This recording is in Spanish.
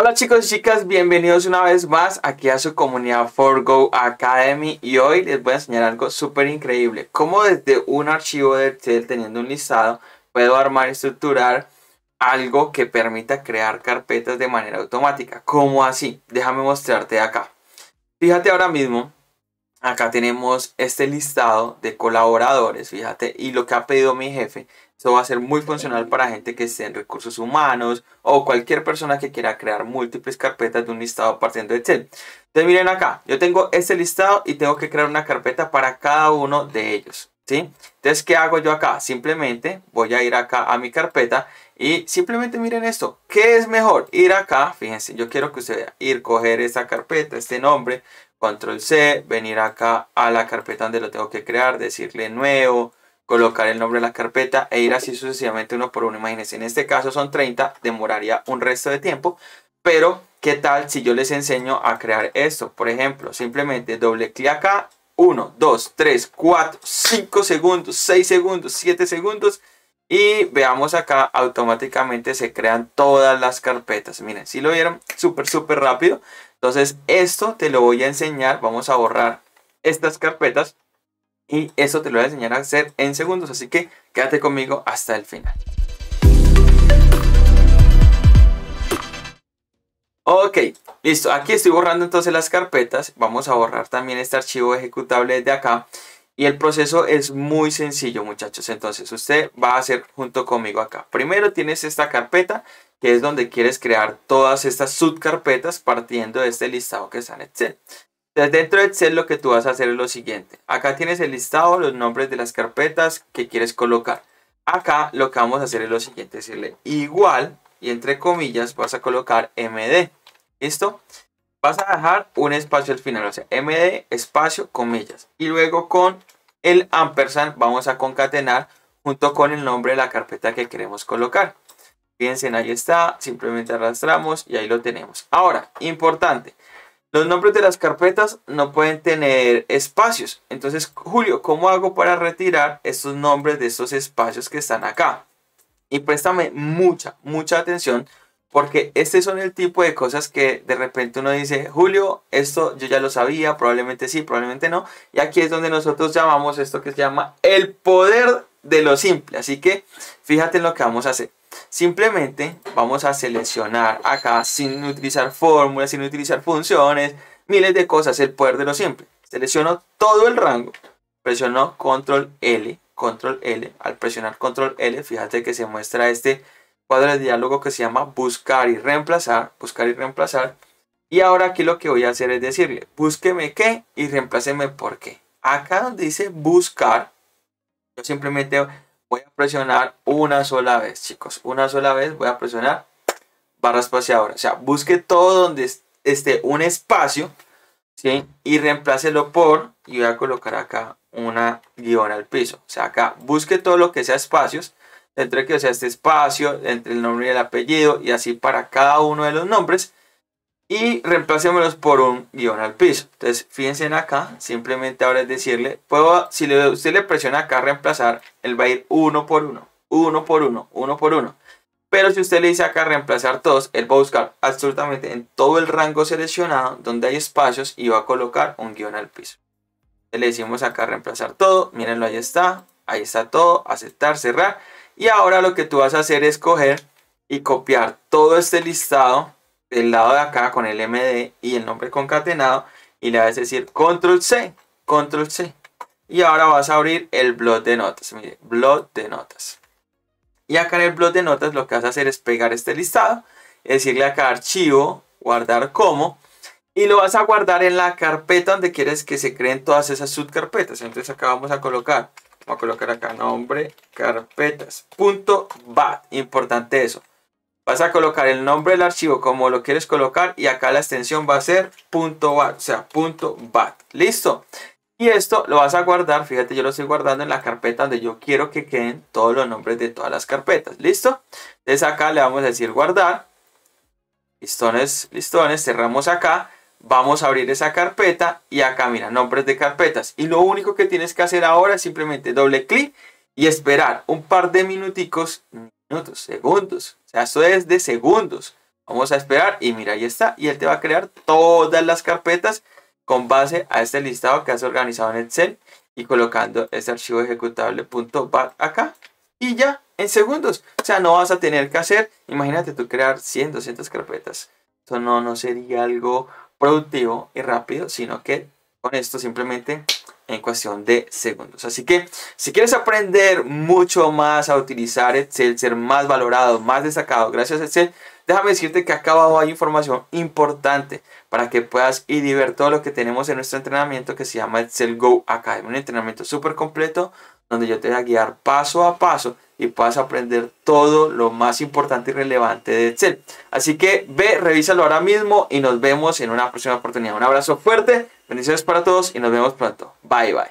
Hola chicos y chicas, bienvenidos una vez más aquí a su comunidad Forgo Academy y hoy les voy a enseñar algo súper increíble. Cómo desde un archivo de Excel teniendo un listado puedo armar y estructurar algo que permita crear carpetas de manera automática. ¿Cómo así? Déjame mostrarte acá. Fíjate ahora mismo, acá tenemos este listado de colaboradores, fíjate, y lo que ha pedido mi jefe esto va a ser muy funcional para gente que esté en recursos humanos o cualquier persona que quiera crear múltiples carpetas de un listado partiendo de Excel. Entonces miren acá, yo tengo este listado y tengo que crear una carpeta para cada uno de ellos. ¿sí? Entonces, ¿qué hago yo acá? Simplemente voy a ir acá a mi carpeta y simplemente miren esto. ¿Qué es mejor? Ir acá, fíjense, yo quiero que usted vea, ir, coger esta carpeta, este nombre, control C, venir acá a la carpeta donde lo tengo que crear, decirle nuevo, colocar el nombre de la carpeta e ir así sucesivamente uno por uno. Imagínense, en este caso son 30, demoraría un resto de tiempo, pero ¿qué tal si yo les enseño a crear esto? Por ejemplo, simplemente doble clic acá, 1, 2, 3, 4, 5 segundos, 6 segundos, 7 segundos y veamos acá automáticamente se crean todas las carpetas. Miren, si lo vieron, súper, súper rápido. Entonces esto te lo voy a enseñar, vamos a borrar estas carpetas y eso te lo voy a enseñar a hacer en segundos, así que quédate conmigo hasta el final. Ok, listo. Aquí estoy borrando entonces las carpetas. Vamos a borrar también este archivo ejecutable de acá. Y el proceso es muy sencillo, muchachos. Entonces, usted va a hacer junto conmigo acá. Primero tienes esta carpeta, que es donde quieres crear todas estas subcarpetas partiendo de este listado que está en Excel. Entonces dentro de Excel lo que tú vas a hacer es lo siguiente. Acá tienes el listado, los nombres de las carpetas que quieres colocar. Acá lo que vamos a hacer es lo siguiente, decirle igual y entre comillas vas a colocar MD. ¿Listo? Vas a dejar un espacio al final, o sea, MD espacio comillas. Y luego con el ampersand vamos a concatenar junto con el nombre de la carpeta que queremos colocar. Fíjense, ahí está, simplemente arrastramos y ahí lo tenemos. Ahora, importante, los nombres de las carpetas no pueden tener espacios. Entonces, Julio, ¿cómo hago para retirar estos nombres de estos espacios que están acá? Y préstame mucha, mucha atención porque este son el tipo de cosas que de repente uno dice, Julio, esto yo ya lo sabía, probablemente sí, probablemente no. Y aquí es donde nosotros llamamos esto que se llama el poder de lo simple. Así que fíjate en lo que vamos a hacer. Simplemente vamos a seleccionar acá sin utilizar fórmulas, sin utilizar funciones, miles de cosas, el poder de lo simple. Selecciono todo el rango, presiono control L, control L. Al presionar control L, fíjate que se muestra este cuadro de diálogo que se llama buscar y reemplazar, buscar y reemplazar. Y ahora aquí lo que voy a hacer es decirle, búsqueme qué y reempláceme por qué. Acá donde dice buscar, yo simplemente presionar una sola vez, chicos. Una sola vez voy a presionar barra espaciadora. O sea, busque todo donde esté un espacio, ¿sí? Y reemplácelo por, y voy a colocar acá una guion al piso. O sea, acá busque todo lo que sea espacios, entre que sea este espacio, entre el nombre y el apellido, y así para cada uno de los nombres y reemplacémoslos por un guion al piso. Entonces, fíjense en acá, simplemente ahora es decirle, puedo, si usted le presiona acá reemplazar, él va a ir uno por uno, uno por uno, uno por uno. Pero si usted le dice acá reemplazar todos, él va a buscar absolutamente en todo el rango seleccionado donde hay espacios y va a colocar un guion al piso. Le decimos acá reemplazar todo, mírenlo, ahí está, ahí está todo, aceptar, cerrar. Y ahora lo que tú vas a hacer es coger y copiar todo este listado del lado de acá con el MD y el nombre concatenado y le vas a decir control C, control C. Y ahora vas a abrir el blog de notas, mire, blog de notas. Y acá en el blog de notas lo que vas a hacer es pegar este listado, decirle acá archivo, guardar como, y lo vas a guardar en la carpeta donde quieres que se creen todas esas subcarpetas. Entonces acá vamos a colocar, vamos a colocar acá nombre, carpetas, punto bat, importante eso. Vas a colocar el nombre del archivo como lo quieres colocar y acá la extensión va a ser .bat, o sea, .bat. ¿Listo? Y esto lo vas a guardar, fíjate, yo lo estoy guardando en la carpeta donde yo quiero que queden todos los nombres de todas las carpetas. ¿Listo? Entonces acá le vamos a decir guardar. Listones, listones, cerramos acá. Vamos a abrir esa carpeta y acá mira, nombres de carpetas. Y lo único que tienes que hacer ahora es simplemente doble clic y esperar un par de minuticos, minutos, segundos. O sea, esto es de segundos. Vamos a esperar y mira, ahí está. Y él te va a crear todas las carpetas con base a este listado que has organizado en Excel y colocando este archivo ejecutable .bat acá y ya en segundos. O sea, no vas a tener que hacer, imagínate tú crear 100, 200 carpetas. Eso no, no sería algo productivo y rápido, sino que con esto simplemente en cuestión de segundos. Así que si quieres aprender mucho más a utilizar Excel, ser más valorado, más destacado gracias a Excel, déjame decirte que acá abajo hay información importante para que puedas ir y ver todo lo que tenemos en nuestro entrenamiento que se llama Excel Go Academy. Un entrenamiento súper completo donde yo te voy a guiar paso a paso y puedas aprender todo lo más importante y relevante de Excel. Así que ve, revísalo ahora mismo y nos vemos en una próxima oportunidad. Un abrazo fuerte, bendiciones para todos y nos vemos pronto. Bye bye.